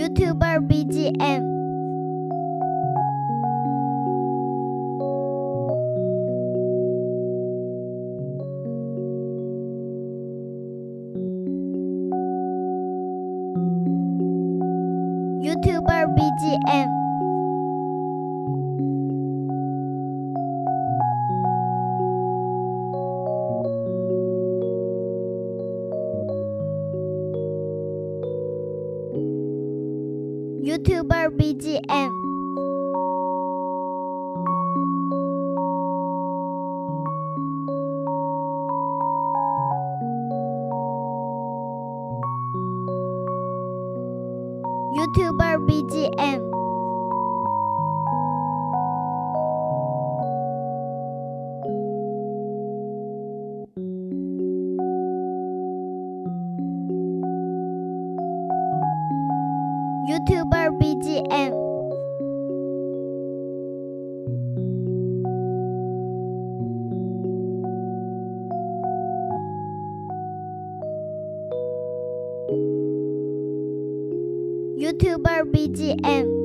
YouTuber BGM YouTuber BGM YouTuber BGM YouTuber BGM BGM YouTuber BGM